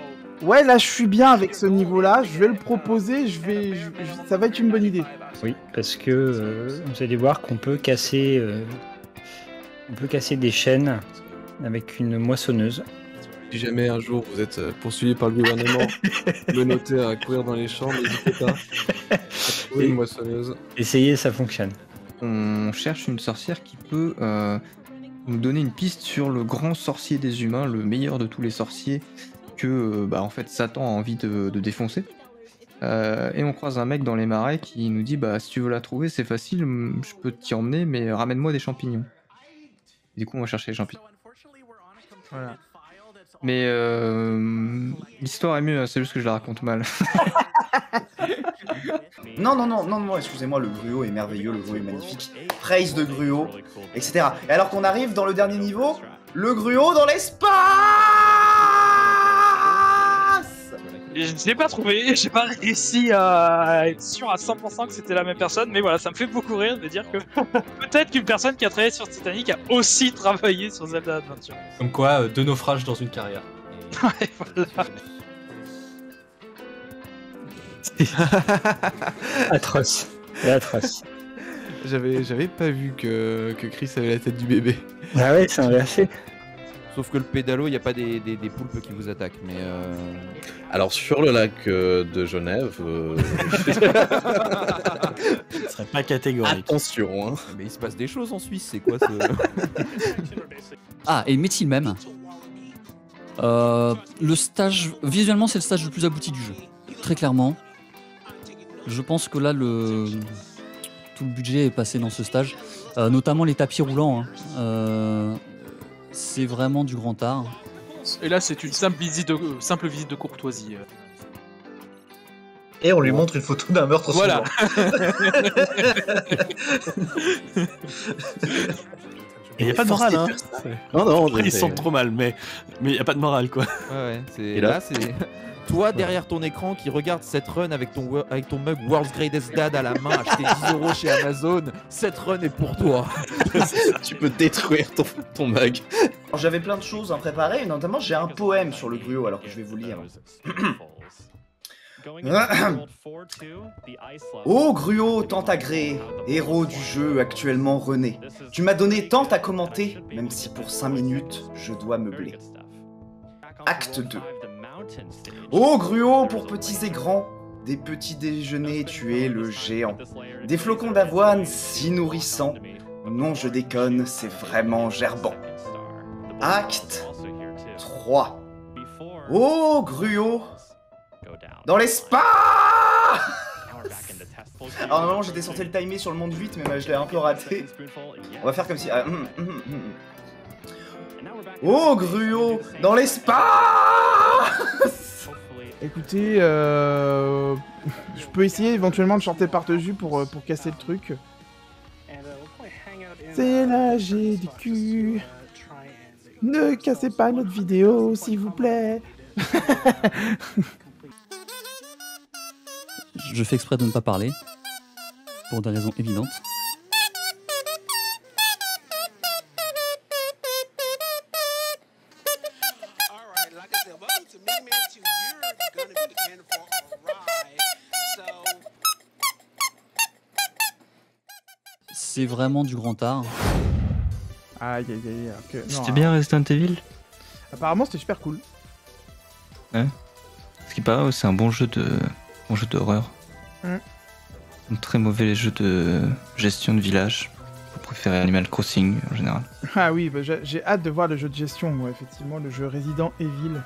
Speaker 1: Ouais, là je suis bien avec ce niveau-là, je vais le proposer, je vais, je- je- ça va être une bonne idée.
Speaker 46: Oui, parce que euh, vous allez voir qu'on peut casser, euh, on peut casser des chaînes avec une moissonneuse.
Speaker 41: Si jamais un jour vous êtes euh, poursuivi par le gouvernement, menotté à courir dans les champs, n'hésitez pas à trouver une moissonneuse.
Speaker 46: Essayez, ça fonctionne.
Speaker 17: On cherche une sorcière qui peut euh, nous donner une piste sur le grand sorcier des humains, le meilleur de tous les sorciers que euh, bah, en fait Satan a envie de, de défoncer. Euh, et on croise un mec dans les marais qui nous dit bah si tu veux la trouver c'est facile, je peux t'y emmener mais ramène-moi des champignons. Du coup on va chercher les champignons.
Speaker 1: Voilà.
Speaker 17: Mais euh, l'histoire est mieux, hein, c'est juste que je la raconte mal.
Speaker 20: Non, non, non, non, non, excusez-moi, le gruau est merveilleux, le gruau est magnifique. Praise de gruau, etc. Et alors qu'on arrive dans le dernier niveau, le gruau dans l'espace
Speaker 36: Et Je ne l'ai pas trouvé, j'ai pas réussi à être sûr à 100% que c'était la même personne, mais voilà, ça me fait beaucoup rire de dire que peut-être qu'une personne qui a travaillé sur Titanic a aussi travaillé sur Zelda Adventure.
Speaker 18: Comme quoi, euh, deux naufrages dans une carrière.
Speaker 36: Ouais, voilà.
Speaker 46: atroce. Et atroce.
Speaker 41: J'avais, j'avais pas vu que, que Chris avait la tête du bébé.
Speaker 46: Ah ouais, c'est inversé.
Speaker 47: Sauf que le pédalo, il n'y a pas des, des, des poulpes qui vous attaquent. Mais euh...
Speaker 48: Alors sur le lac euh, de Genève, euh,
Speaker 33: Ce serait pas catégorique.
Speaker 48: attention. Hein.
Speaker 47: mais il se passe des choses en Suisse, c'est quoi ce.
Speaker 37: Ah, et met-il même Euh, Le stage, visuellement, c'est le stage le plus abouti du jeu. Très clairement. Je pense que là, le tout le budget est passé dans ce stage, Euh, notamment les tapis roulants. hein. Euh, C'est vraiment du grand art.
Speaker 36: Et là, c'est une simple visite de, simple visite de courtoisie. euh.
Speaker 20: Et on lui montre une photo d'un meurtre
Speaker 36: Voilà.
Speaker 33: Il n'y a pas de morale, hein.
Speaker 48: Non, non,
Speaker 33: Après, ils sentent trop mal, mais il n'y a pas de morale, quoi.
Speaker 47: Ouais, ouais, c'est.
Speaker 48: Et
Speaker 47: là,
Speaker 48: là-
Speaker 47: c'est. Toi, derrière ton écran, qui regarde cette run avec ton, avec ton mug World's Greatest Dad à la main, acheté 10 euros chez Amazon, cette run est pour toi.
Speaker 48: tu peux détruire ton, ton mug.
Speaker 20: J'avais plein de choses à préparer, notamment j'ai un poème sur le gruau alors que je vais vous lire. Ô gruau tant agréé, héros du jeu actuellement rené, tu m'as donné tant à commenter, même si pour 5 minutes je dois meubler. Acte 2. Ô gruau pour petits et grands, des petits déjeuners tu es le géant. Des flocons d'avoine si nourrissants, non je déconne, c'est vraiment gerbant. Acte 3. Ô gruau. dans l'espace Alors normalement j'étais censé le timer sur le monde 8 mais bah, je l'ai un peu raté. On va faire comme si... ah, hum, hum, hum. Oh gruau dans l'espace
Speaker 1: Écoutez, euh, je peux essayer éventuellement de chanter par-dessus pour, euh, pour casser le truc. C'est la G du cul. Ne cassez pas notre vidéo, s'il vous plaît.
Speaker 37: Je fais exprès de ne pas parler, pour des raisons évidentes. C'est vraiment du grand art.
Speaker 1: Aïe aïe aïe. non,
Speaker 17: C'était bien Resident Evil
Speaker 1: Apparemment c'était super cool.
Speaker 17: Ouais. Ce qui paraît, c'est un bon jeu de bon jeu d'horreur.
Speaker 1: Mm.
Speaker 17: Un très mauvais jeu de gestion de village. Vous préférez Animal Crossing en général.
Speaker 1: Ah oui, bah, j'ai hâte de voir le jeu de gestion, moi, effectivement, le jeu Resident Evil.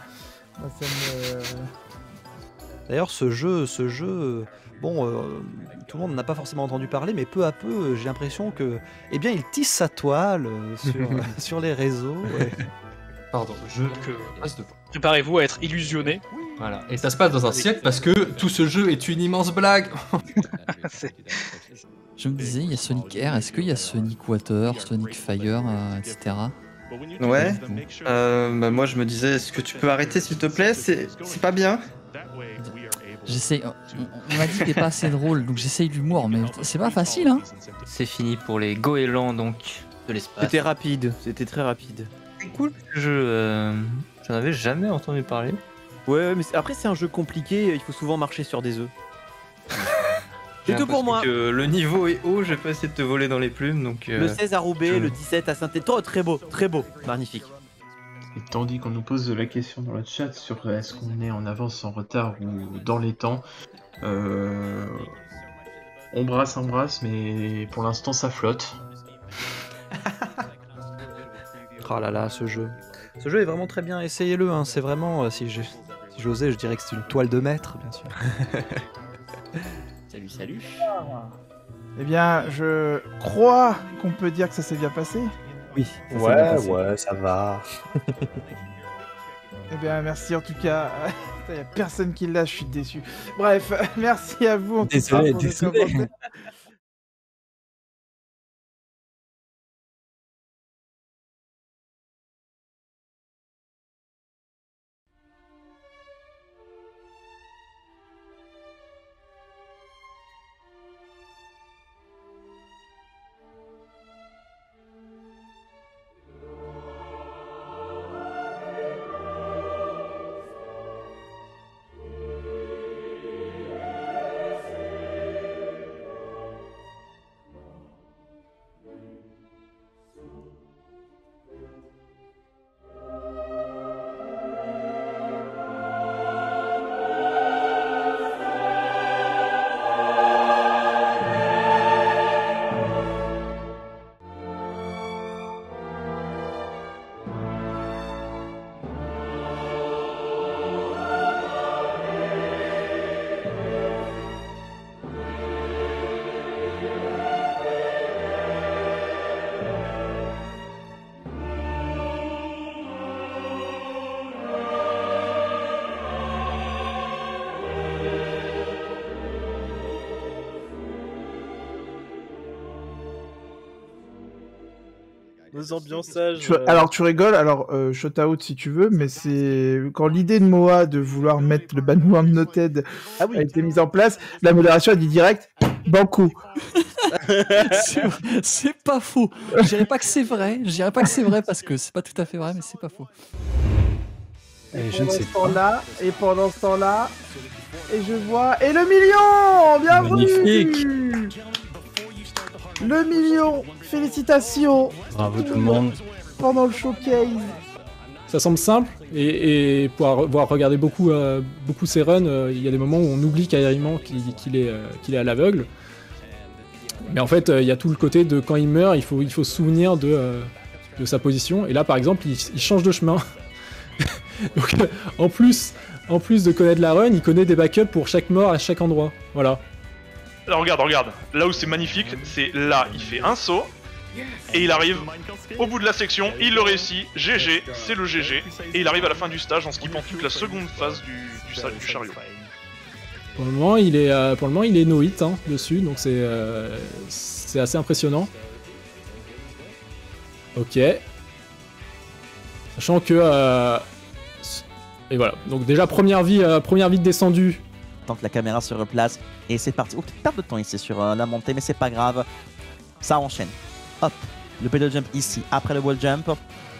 Speaker 1: Bah, me...
Speaker 33: D'ailleurs, ce jeu, ce jeu, euh, bon, euh, tout le monde n'a pas forcément entendu parler, mais peu à peu, euh, j'ai l'impression que, eh bien, il tisse sa toile euh, sur, sur les réseaux. ouais.
Speaker 18: Pardon, je passe
Speaker 36: Préparez-vous à être illusionné.
Speaker 18: Voilà. Et ça se passe dans un siècle parce que tout ce jeu est une immense blague.
Speaker 37: Je me disais, il y a Sonic Air, est-ce qu'il y a Sonic Water, Sonic Fire, euh, etc.
Speaker 17: Ouais. Euh, bah, moi je me disais, est-ce que tu peux arrêter s'il te plaît? C'est pas bien.
Speaker 37: J'essaie. On, on m'a dit que t'es pas assez drôle, donc j'essaye l'humour, mais c'est pas facile, hein.
Speaker 17: C'est fini pour les goélands donc de l'espace.
Speaker 33: C'était rapide, c'était très rapide.
Speaker 17: C'est cool. Je euh, j'en avais jamais entendu parler.
Speaker 33: Ouais, ouais, mais c'est- après, c'est un jeu compliqué, il faut souvent marcher sur des œufs.
Speaker 17: J'ai
Speaker 33: C'est tout pour moi.
Speaker 17: Que le niveau est haut, je vais pas essayer de te voler dans les plumes donc. euh,
Speaker 33: Le 16 à Roubaix,
Speaker 17: je-
Speaker 33: le 17 à Saint-Étienne. très beau, très beau, magnifique.
Speaker 39: Et tandis qu'on nous pose la question dans le chat sur est-ce qu'on est en avance, en retard ou dans les temps, euh, on brasse, on brasse, mais pour l'instant ça flotte.
Speaker 9: Ah là là, ce jeu. Ce jeu est vraiment très bien, essayez-le, hein, c'est vraiment, euh, si je- si j'osais, je dirais que c'est une toile de maître, bien sûr.
Speaker 14: Salut, salut.
Speaker 1: Eh bien, je crois qu'on peut dire que ça s'est bien passé.
Speaker 9: Oui.
Speaker 14: Ça s'est bien passé. ouais, ça va.
Speaker 1: Eh bien, merci en tout cas. Il n'y a personne qui l'a, je suis déçu. Bref, merci à vous. en tout cas, pour
Speaker 14: désolé.
Speaker 15: Nos ambiançages.
Speaker 1: Tu-
Speaker 15: euh,
Speaker 1: Alors tu rigoles, alors euh, shout out si tu veux, mais c'est quand l'idée de Moa de vouloir mettre le Banwam Noted
Speaker 15: Ah
Speaker 1: a été mise en place, la modération a dit direct Banco.
Speaker 37: C'est- c'est pas faux. Je dirais pas que c'est vrai. Je dirais pas que c'est vrai parce que c'est pas tout à fait vrai, mais c'est pas faux.
Speaker 1: Et pendant ce temps-là, et pendant ce temps-là, et je vois et le million, bienvenue. Le million, félicitations.
Speaker 46: Bravo tout le monde.
Speaker 1: Pendant le showcase.
Speaker 13: Ça semble simple, et, et pour avoir regardé beaucoup, euh, beaucoup ses runs, euh, il y a des moments où on oublie carrément qu'il est, euh, qu'il est à l'aveugle. Mais en fait, euh, il y a tout le côté de quand il meurt, il faut, il faut se souvenir de, euh, de sa position. Et là, par exemple, il, il change de chemin. Donc, euh, en, plus, en plus de connaître la run, il connaît des backups pour chaque mort à chaque endroit. Voilà.
Speaker 49: Regarde, regarde. Là où c'est magnifique, c'est là, il fait un saut. Et il arrive au bout de la section, il le réussit, GG, c'est le GG, et il arrive à la fin du stage en skippant toute la seconde phase du, chariot.
Speaker 13: Pour le moment, il est, euh, pour le moment, il est no hit hein, dessus, donc c'est euh, c'est assez impressionnant. Ok. Sachant que. euh, et voilà. Donc déjà première vie, euh, première vie descendue.
Speaker 23: Que la caméra se replace. Et c'est parti. Oh, petite perte de temps ici sur euh, la montée, mais c'est pas grave. Ça enchaîne. Hop. Le pedal jump ici. Après le wall jump.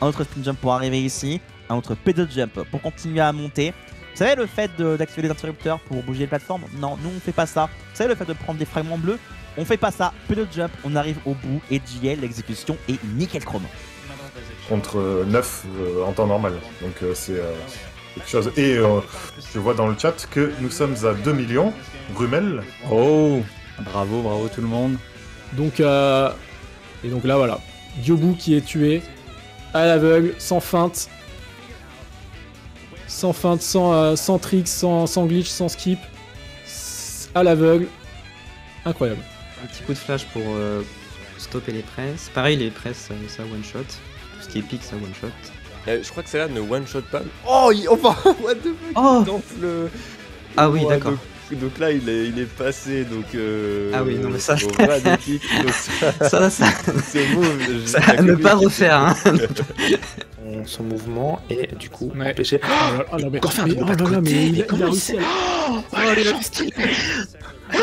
Speaker 23: Un autre spin jump pour arriver ici. Un autre pedal jump pour continuer à monter. Vous savez le fait d'activer les interrupteurs pour bouger les plateformes? Non, nous on fait pas ça. Vous savez le fait de prendre des fragments bleus? On fait pas ça. Pedal jump, on arrive au bout et JL, l'exécution est nickel chrono.
Speaker 39: contre 9 en temps normal. Donc euh, c'est euh, quelque chose. Et euh, je vois dans le chat que nous sommes à 2 millions. Brumel.
Speaker 46: Oh Bravo, bravo tout le monde.
Speaker 13: Donc, euh, et donc là voilà. Yobu qui est tué à l'aveugle, sans feinte. Sans feinte, sans, euh, sans trick, sans, sans glitch, sans skip. À l'aveugle. Incroyable.
Speaker 50: Un petit coup de flash pour euh, stopper les presses. Pareil, les presses, ça, ça one shot. Tout ce qui est pique, ça one shot.
Speaker 19: Euh, je crois que celle-là ne one-shot pas. Oh, il... enfin, what the fuck
Speaker 50: Oh
Speaker 19: il tente le...
Speaker 50: Ah oui, d'accord.
Speaker 19: Donc, donc là, il est, il est passé, donc... Euh,
Speaker 50: Ah oui, non, mais ça-
Speaker 19: donc ça...
Speaker 50: Ça, ça-
Speaker 19: C'est move. j'ai
Speaker 50: Ça,
Speaker 19: pas
Speaker 50: ne pas refaire, hein.
Speaker 14: Son mouvement et du coup
Speaker 13: Ouais.
Speaker 14: empêcher.
Speaker 13: Oh là, mais- oh
Speaker 14: l'autre
Speaker 13: là là, mais il- a
Speaker 14: comment
Speaker 13: réussi à-
Speaker 14: Oh,
Speaker 13: Oh,
Speaker 14: Oh,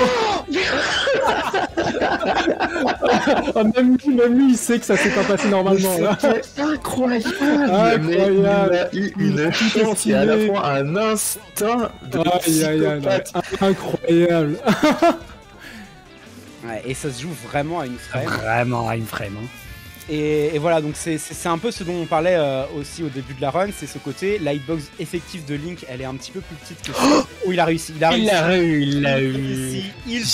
Speaker 13: Ah, même lui, même lui, il sait que ça s'est pas passé normalement. là.
Speaker 14: C'était incroyable.
Speaker 13: Incroyable.
Speaker 14: Il a eu une
Speaker 13: Tout
Speaker 14: chance et à la fois un instinct de
Speaker 13: Aïe, aïe, aïe,
Speaker 14: psychopathe.
Speaker 13: incroyable.
Speaker 51: Ouais, et ça se joue vraiment à une frame.
Speaker 46: Vraiment à une frame. hein.
Speaker 51: Et, et voilà, donc c'est- un peu ce dont on parlait euh, aussi au début de la run, c'est ce côté, la hitbox effective de Link, elle est un petit peu plus petite que ça. Oh, il a réussi, il a
Speaker 46: Il
Speaker 51: réussi.
Speaker 46: l'a eu, il l'a
Speaker 51: a
Speaker 46: eu.
Speaker 51: réussi, Il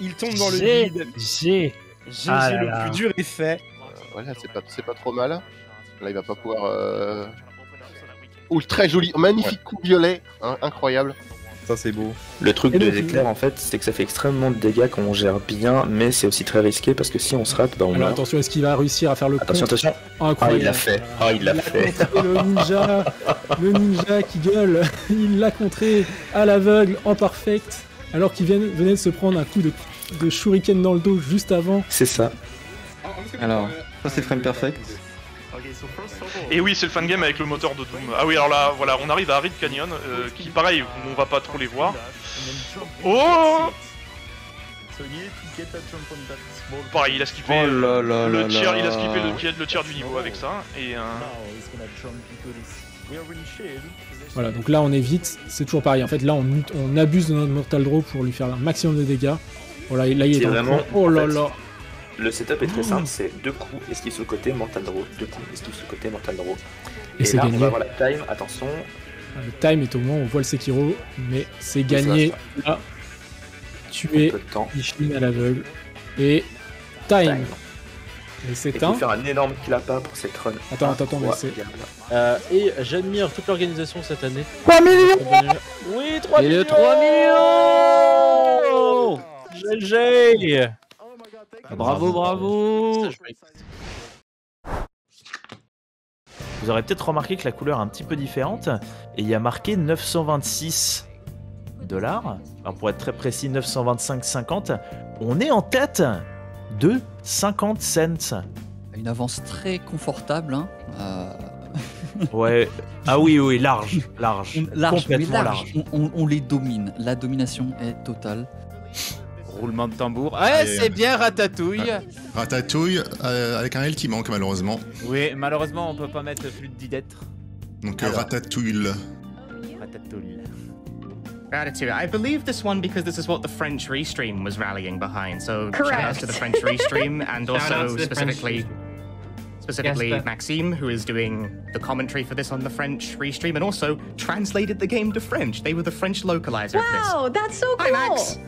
Speaker 51: il tombe dans le
Speaker 46: j'ai-
Speaker 51: vide.
Speaker 46: j'ai- Ah
Speaker 51: le
Speaker 46: là.
Speaker 51: plus dur est fait.
Speaker 52: voilà, c'est pas, c'est pas trop mal. Là, il va pas pouvoir. Euh... Ouh, très joli, magnifique coup violet, hein, incroyable.
Speaker 14: Ça c'est beau. Le truc
Speaker 52: Et
Speaker 14: de l'éclair en fait, c'est que ça fait extrêmement de dégâts quand on gère bien, mais c'est aussi très risqué parce que si on se rate, bah on
Speaker 13: Alors attention, est-ce qu'il va réussir à faire le
Speaker 14: Attention, attention. Ah,
Speaker 13: Incroyable.
Speaker 14: il l'a fait. Ah, il l'a fait.
Speaker 13: le ninja, le ninja qui gueule, il l'a contré à l'aveugle en perfect, alors qu'il venait de se prendre un coup de, de shuriken dans le dos juste avant.
Speaker 14: C'est ça.
Speaker 17: Alors, ça c'est frame perfect.
Speaker 53: Et oui, c'est le fan game avec le moteur de Doom. Ah oui, alors là, voilà, on arrive à Arid Canyon, euh, qui pareil, on va pas trop les voir. Oh Pareil, il a skippé
Speaker 17: Oh là là
Speaker 53: le tiers,
Speaker 17: là.
Speaker 53: il a skippé le, le tiers du niveau avec ça. Et euh,
Speaker 13: Voilà, donc là on évite, c'est toujours pareil. En fait, là on, abuse de notre Mortal Draw pour lui faire un maximum de dégâts. Voilà, là il est
Speaker 14: C'est
Speaker 13: dans le
Speaker 14: vraiment.
Speaker 13: coin. Oh là
Speaker 14: en fait,
Speaker 13: là
Speaker 14: Le setup est très
Speaker 13: Oh.
Speaker 14: simple, c'est deux coups, esquive sur le côté, mental draw, deux coups, esquive sur le côté, mental draw.
Speaker 13: Et c'est
Speaker 14: là,
Speaker 13: gagné.
Speaker 14: on va avoir la time, attention.
Speaker 13: Le time est au moment où on voit le Sekiro, mais c'est gagné. Là, tuer Ishin à l'aveugle. Et time. Et
Speaker 14: Et
Speaker 13: c'est un.
Speaker 14: faire un énorme clappa pour cette run.
Speaker 13: Attends, attends, attends, mais.
Speaker 24: Euh, et j'admire toute l'organisation cette année.
Speaker 13: 3 millions
Speaker 24: Oui, 3
Speaker 13: Et
Speaker 24: millions
Speaker 13: le 3
Speaker 24: millions GG Bravo, bravo Vous aurez peut-être remarqué que la couleur est un petit peu différente et il y a marqué 926 dollars. Alors pour être très précis, 925,50. On est en tête de 50 cents.
Speaker 37: Une avance très confortable. Hein. euh,
Speaker 24: Ouais. Ah oui, oui, large, large.
Speaker 37: large,
Speaker 24: Complètement
Speaker 37: large.
Speaker 24: large.
Speaker 37: On, on- on les domine. La domination est totale.
Speaker 54: Roulement de tambour. Ouais, c'est bien Ratatouille.
Speaker 2: Ratatouille euh, avec un L qui manque malheureusement.
Speaker 54: Oui, malheureusement, on peut pas mettre plus de 10 lettres.
Speaker 2: Donc euh,
Speaker 54: Alors.
Speaker 2: Ratatouille.
Speaker 54: Ratatouille.
Speaker 11: Gratitude. I believe this one because this is what the French Restream was rallying behind. So shout
Speaker 55: Correct.
Speaker 11: out to the French Restream and
Speaker 55: Shout
Speaker 11: also specifically specifically
Speaker 55: Yes,
Speaker 11: Maxime, who is doing the commentary for this on the French Restream and also translated the game to French. They were the French localizer of this.
Speaker 55: Wow, that's so
Speaker 11: Hi Max.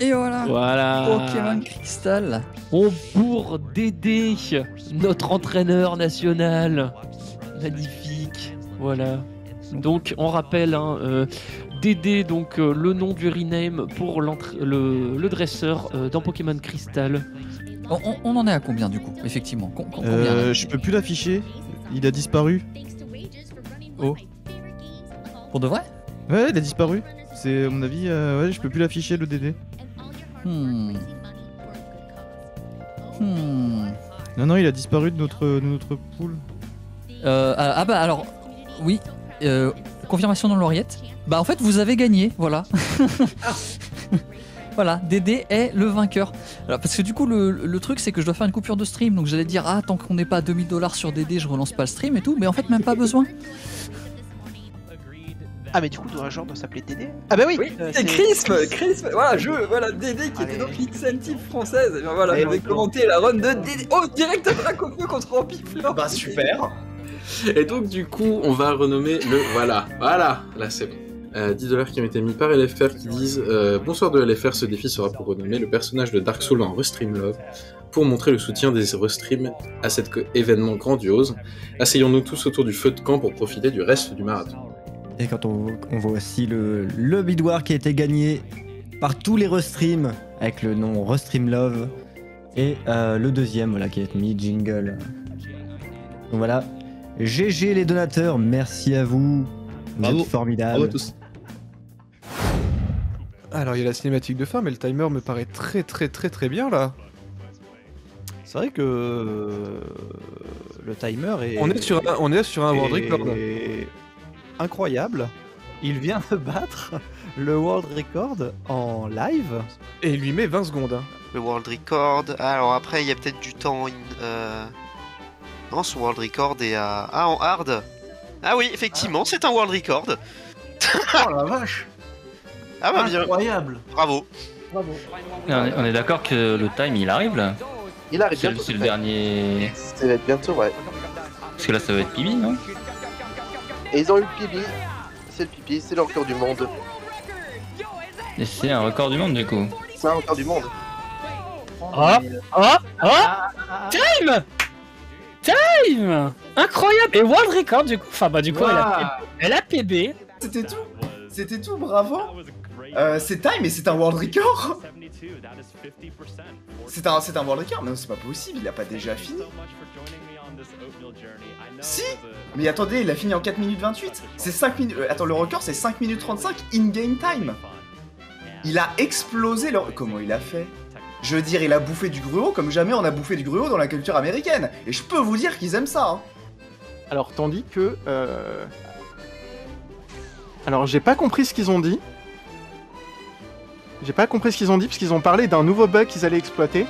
Speaker 37: Et voilà.
Speaker 24: Voilà.
Speaker 37: Pokémon Crystal.
Speaker 24: On bourre Dédé, notre entraîneur national. Magnifique. Voilà. Donc on rappelle, hein, euh, Dédé, donc euh, le nom du rename pour l'entra- le, le dresseur euh, dans Pokémon Crystal.
Speaker 37: On, on- on en est à combien du coup Effectivement? Com- com- combien,
Speaker 39: Euh, je peux plus l'afficher. Il a disparu.
Speaker 37: Oh. Pour de vrai?
Speaker 39: Ouais, il a disparu. C'est à mon avis, euh, ouais, je peux plus l'afficher le DD.
Speaker 37: Hmm. Hmm.
Speaker 39: Non, non, il a disparu de notre, de notre pool.
Speaker 37: Euh, ah ah bah alors, oui, euh, confirmation dans l'oreillette. Bah en fait vous avez gagné, voilà. voilà, Dédé est le vainqueur. Alors parce que du coup le, le truc c'est que je dois faire une coupure de stream, donc j'allais dire ah tant qu'on n'est pas à 2000 dollars sur Dédé je relance pas le stream et tout, mais en fait même pas besoin.
Speaker 5: Ah mais du coup le genre doit s'appeler Dédé Ah bah oui, euh,
Speaker 22: C'est Crisp, Crisp, voilà, je, voilà, Dédé qui était donc l'incentive française. Et bien voilà,
Speaker 5: Eh
Speaker 22: j'avais
Speaker 5: oui.
Speaker 22: commenté la run de Dédé. Oh, direct attaque au feu contre Ampifleur.
Speaker 20: Bah super.
Speaker 26: Et donc, du coup, on va renommer le. Voilà, voilà, là c'est bon. Euh, 10 dollars qui ont été mis par LFR qui disent euh, Bonsoir de LFR, ce défi sera pour renommer le personnage de Dark Souls en Restream Love pour montrer le soutien des Restream à cet événement grandiose. Asseyons-nous tous autour du feu de camp pour profiter du reste du marathon.
Speaker 33: Et quand on, on voit aussi le, le bidouard qui a été gagné par tous les Restream avec le nom Restream Love et euh, le deuxième voilà, qui a été mis Jingle. Donc voilà, GG les donateurs, merci à vous. Vous
Speaker 26: Bravo.
Speaker 33: êtes formidables.
Speaker 26: Bravo à tous.
Speaker 56: Alors il y a la cinématique de fin, mais le timer me paraît très très très très bien là.
Speaker 9: C'est vrai que euh, le timer est.
Speaker 56: On est sur un- on est sur un world
Speaker 9: est
Speaker 56: record.
Speaker 9: Incroyable. Il vient de battre le world record en live.
Speaker 56: Et il lui met 20 secondes. hein.
Speaker 57: Le world record. Alors après, il y a peut-être du temps. in- euh, Non, son world record est à. Ah, en hard. Ah oui, effectivement, c'est un world record.
Speaker 1: Oh la vache
Speaker 57: Ah bah bien.
Speaker 1: Incroyable
Speaker 57: Bravo.
Speaker 1: Bravo.
Speaker 58: On est, on est d'accord que le time il arrive là
Speaker 57: Il arrive
Speaker 58: C'est le-
Speaker 57: bientôt,
Speaker 58: C'est le dernier.
Speaker 57: Ça va être bientôt, ouais.
Speaker 58: Parce que là ça va être Pibi, non?
Speaker 57: Et ils ont eu le pipi. C'est le pipi, c'est le record du monde.
Speaker 58: Et c'est un record du monde du coup.
Speaker 57: C'est un record du monde.
Speaker 46: Ah, ah, ah, Time Time Incroyable Et World Record du coup. Enfin bah du coup elle a, elle a PB.
Speaker 20: C'était tout C'était tout, bravo euh, C'est time et c'est un world record C'est un, c'est un world record Non, c'est pas possible, il a pas déjà fini Si Mais attendez, il a fini en 4 minutes 28 C'est 5 minutes... euh, attends, le record c'est 5 minutes 35 in-game time Il a explosé le... Comment il a fait? Je veux dire, il a bouffé du gruau comme jamais on a bouffé du gruau dans la culture américaine Et je peux vous dire qu'ils aiment ça hein.
Speaker 59: Alors, tandis que. euh, Alors, j'ai pas compris ce qu'ils ont dit. J'ai pas compris ce qu'ils ont dit, parce qu'ils ont parlé d'un nouveau bug qu'ils allaient exploiter.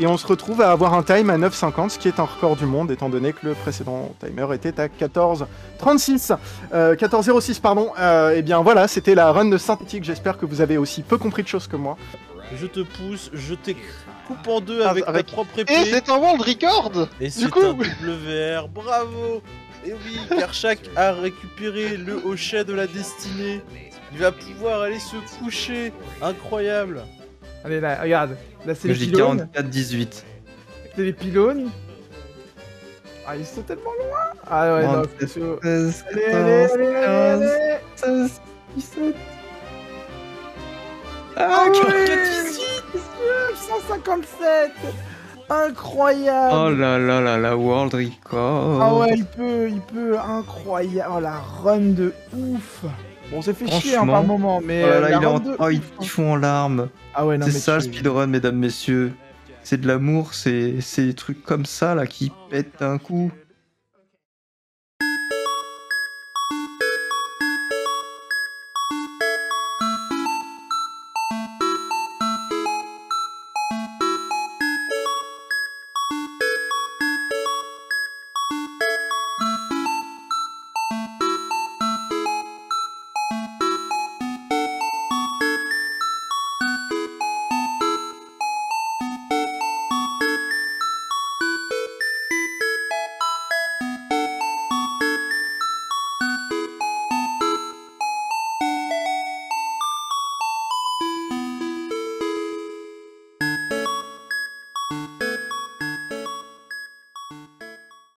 Speaker 59: Et on se retrouve à avoir un time à 9,50, ce qui est un record du monde, étant donné que le précédent timer était à 14,36. Euh, 14,06, pardon. Euh, et bien voilà, c'était la run de synthétique. J'espère que vous avez aussi peu compris de choses que moi.
Speaker 15: Je te pousse, je te coupe en deux avec,
Speaker 59: avec-
Speaker 15: ta propre épée.
Speaker 59: Et c'est un world record
Speaker 15: Et
Speaker 59: Du
Speaker 15: c'est
Speaker 59: coup
Speaker 15: un WR, bravo Et oui, Kershak a récupéré le hochet de la destinée. Il va pouvoir aller se coucher. Incroyable.
Speaker 1: Allez là, regarde. Là c'est les
Speaker 17: je dis
Speaker 1: pylônes.
Speaker 17: 44-18.
Speaker 1: C'est les pylônes. Ah, ils sont tellement loin. Ah ouais, non, c'est chaud. Allez, allez, allez, allez, allez. 16, 17. Ah ouais 157 Incroyable
Speaker 17: Oh là là là là, World Record.
Speaker 1: Ah ouais, il peut, il peut, incroyable. Oh la run de ouf. Bon, c'est fait chier hein, par moment, mais.
Speaker 17: Oh là
Speaker 1: euh,
Speaker 17: là, il en...
Speaker 1: de
Speaker 17: oh, ils, ils font en larmes.
Speaker 1: Ah ouais, non,
Speaker 17: C'est ça le speedrun, mesdames, messieurs. C'est de l'amour, c'est c'est des trucs comme ça là qui pètent d'un coup.